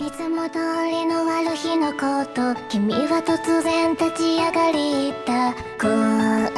いつも通りのある日のこと君は突然立ち上がり言った。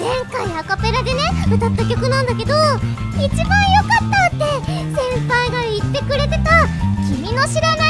前回アカペラでね歌った曲なんだけど一番良かったって先輩が言ってくれてた「君の知らない